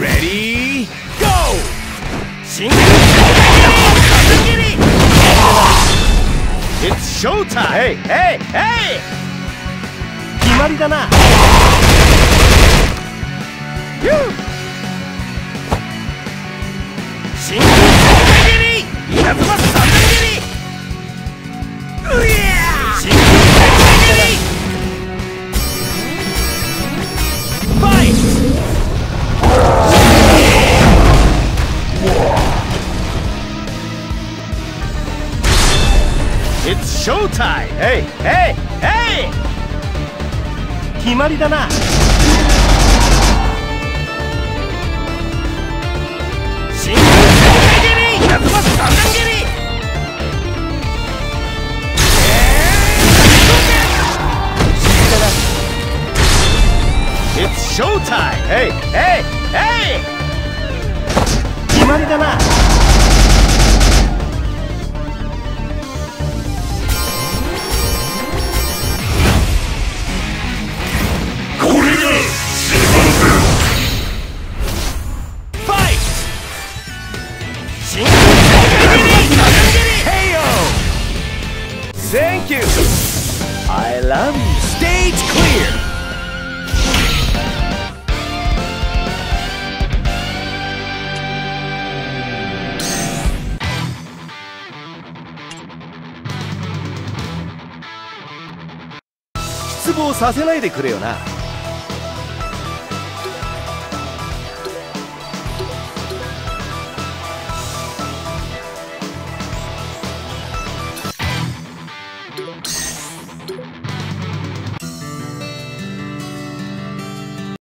レディーゴーシングル切り It's showtime! Hey, hey, hey! 決まりだな You! シングル切り稲妻三 It's showtime! Hey, hey, hey! 決まりだなシングル切り稲妻三段切りえー It's showtime! Hey, hey, hey! 決まりだな Thank you! I love you! Stage clear! 失望させないでくれよな